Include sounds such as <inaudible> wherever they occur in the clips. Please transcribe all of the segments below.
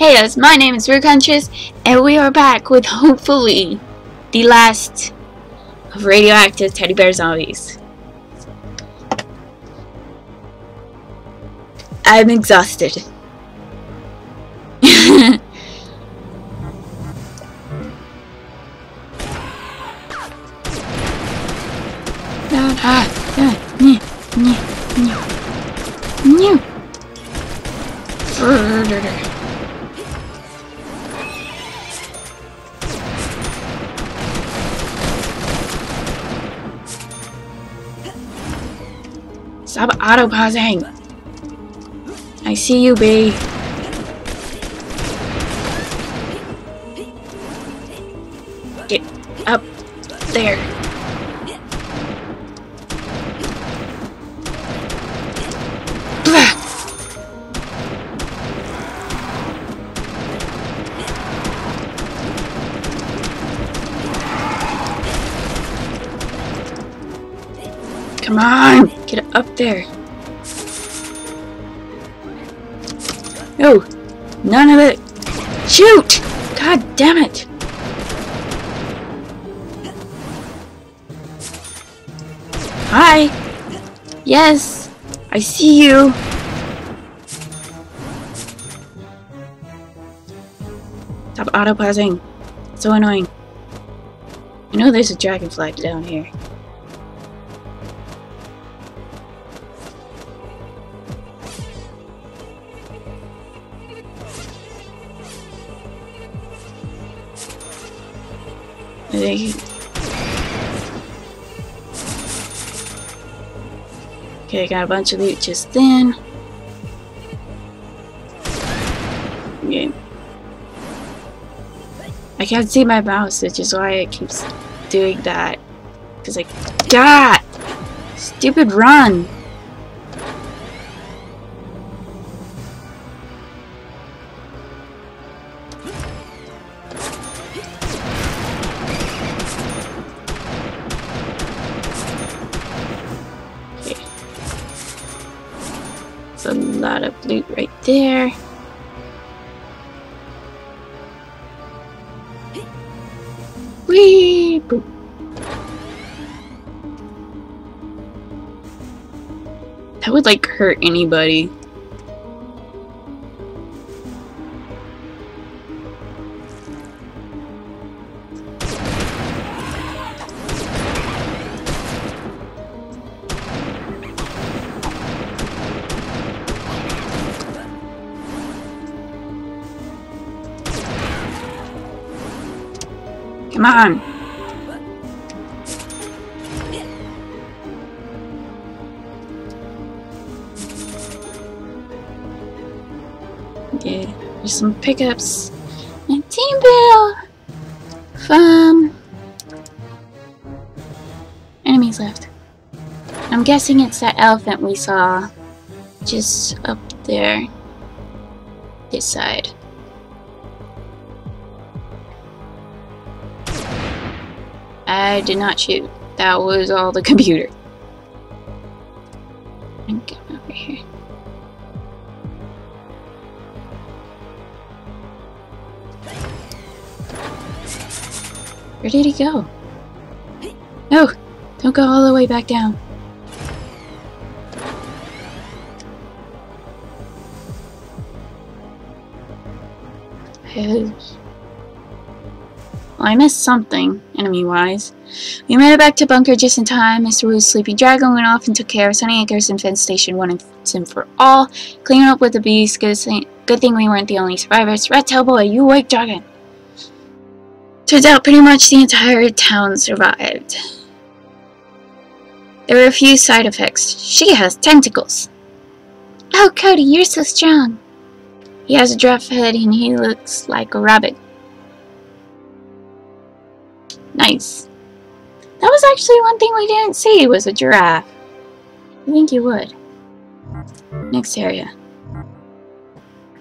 Hey guys, my name is Rick Huntress, and we are back with hopefully the last of radioactive teddy bear zombies. I'm exhausted. ah, <laughs> <laughs> Stop auto-pausing! I see you, B. Get up there. Come on! Get up there. No! None of it! Shoot! God damn it! Hi! Yes! I see you! Stop auto-pausing. So annoying. I know there's a dragonfly down here. Okay, got a bunch of loot just then. Okay. I can't see my mouse, which is why it keeps doing that. Because I... God! Stupid run! A lot of loot right there. Whee! Boop. That would like hurt anybody. On. Okay, there's some pickups. And team bill! Fun! Enemies left. I'm guessing it's that elephant we saw just up there. This side. I did not shoot. That was all the <laughs> computer. Get over here. Where did he go? No! Don't go all the way back down. Well, I missed something, enemy-wise. We made it back to bunker just in time. Mr. Wu's sleeping dragon went off and took care of Sunny Acres and Fence Station 1 and for all. Cleaning up with the beast. Good thing, good thing we weren't the only survivors. Red Tail Boy, you wake dragon! Turns out pretty much the entire town survived. There were a few side effects. She has tentacles. Oh, Cody, you're so strong. He has a giraffe head and he looks like a rabbit. Nice. That was actually one thing we didn't see was a giraffe. I think you would. Next area.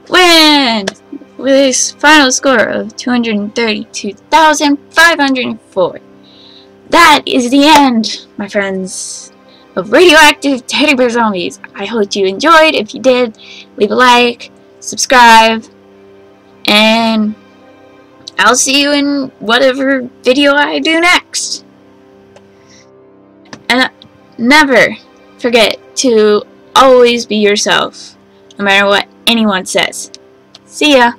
Win! With a final score of 232,504. That is the end, my friends, of Radioactive <laughs> Teddy Bear Zombies. I hope you enjoyed. If you did, leave a like, subscribe, And I'll see you in whatever video I do next. And never forget to always be yourself, no matter what anyone says. See ya!